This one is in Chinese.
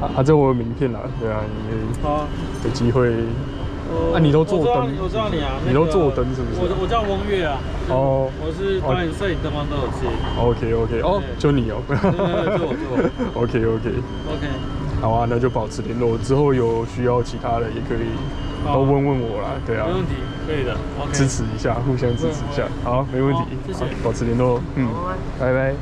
啊，这我有名片啦，对啊，你啊，有机会，啊，你都做灯，我知道你啊，你都做灯是不是？我我叫翁月啊，哦，我是导演、摄影、灯光都有接。OK OK，哦，就你哦，就我做。OK OK OK，好啊，那就保持联络，之后有需要其他的也可以都问问我啦，对啊。没问题，可以的，OK，支持一下，互相支持一下，好，没问题，谢谢，保持联络，嗯，好，拜拜。